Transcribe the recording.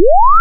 you